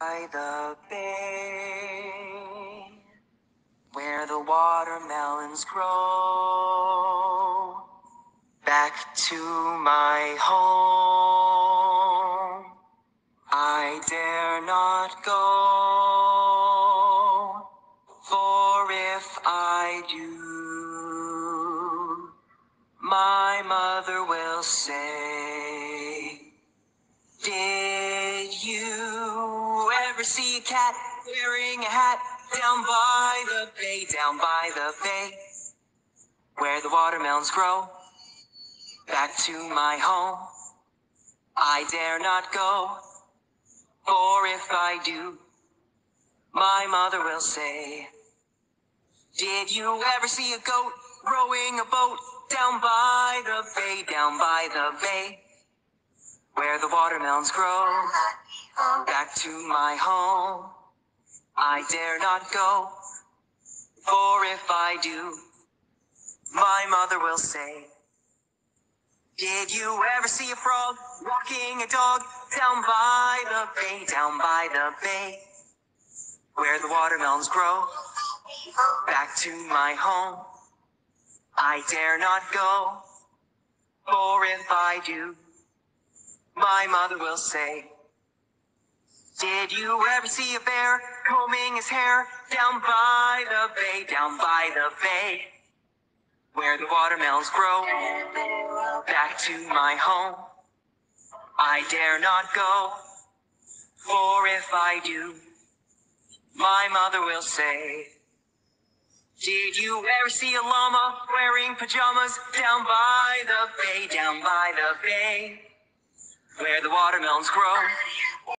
by the bay, where the watermelons grow. Back to my home, I dare not go, for if I do, my mother will say, ever see a cat wearing a hat? Down by the bay, down by the bay, where the watermelons grow? Back to my home, I dare not go, for if I do, my mother will say, Did you ever see a goat rowing a boat down by the bay, down by the bay, where the watermelons grow? Back to my home, I dare not go, for if I do, my mother will say, Did you ever see a frog walking a dog down by the bay, down by the bay, where the watermelons grow? Back to my home, I dare not go, for if I do, my mother will say, Did you ever see a bear combing his hair down by the bay, down by the bay, where the watermelons grow? Back to my home, I dare not go, for if I do, my mother will say, Did you ever see a llama wearing pajamas down by the bay, down by the bay, where the watermelons grow?